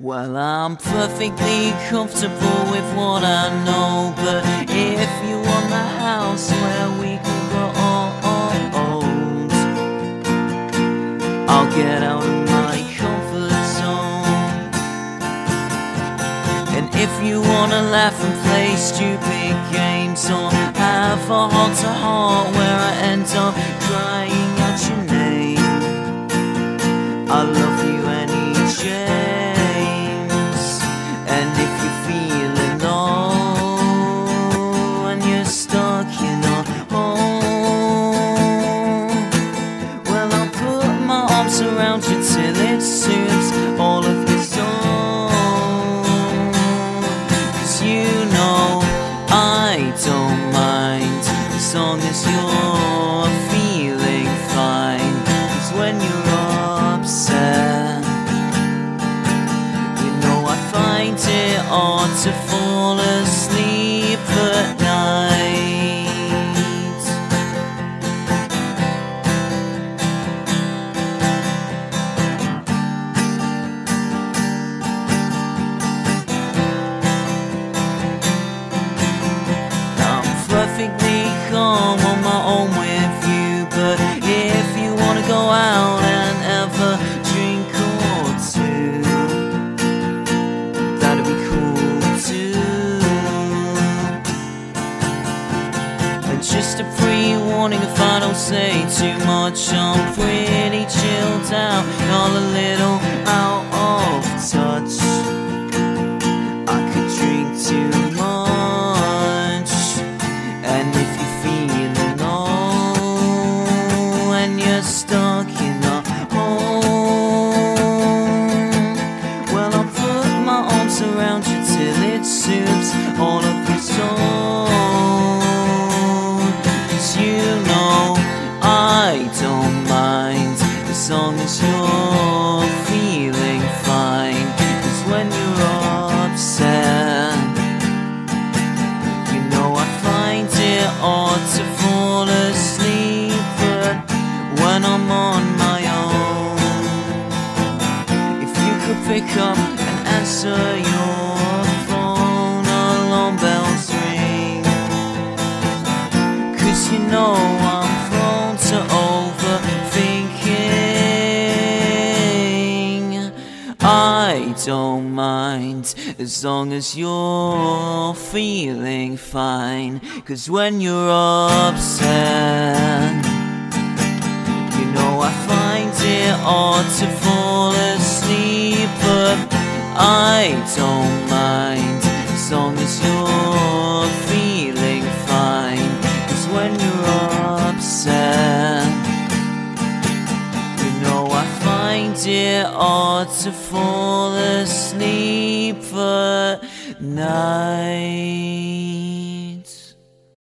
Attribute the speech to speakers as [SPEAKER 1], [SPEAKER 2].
[SPEAKER 1] Well, I'm perfectly comfortable with what I know, but if you want the house where we can grow old, I'll get out of my comfort zone. And if you wanna laugh and play stupid games, or have a heart to heart where I end up crying out your name, I love you you're feeling fine. Cause when you're upset, you know I find it hard to fall asleep I don't say too much, I'm pretty chilled out, all a little out of touch. I could drink too much. And if you're feeling as long as you're feeling fine. Cause when you're upset, you know I find it hard to fall asleep, but when I'm on my own, if you could pick up and answer your phone, alarm bells ring. Cause you know I don't mind as long as you're feeling fine. Cause when you're upset, you know I find it hard to fall asleep, but I don't mind it hard to fall asleep at night.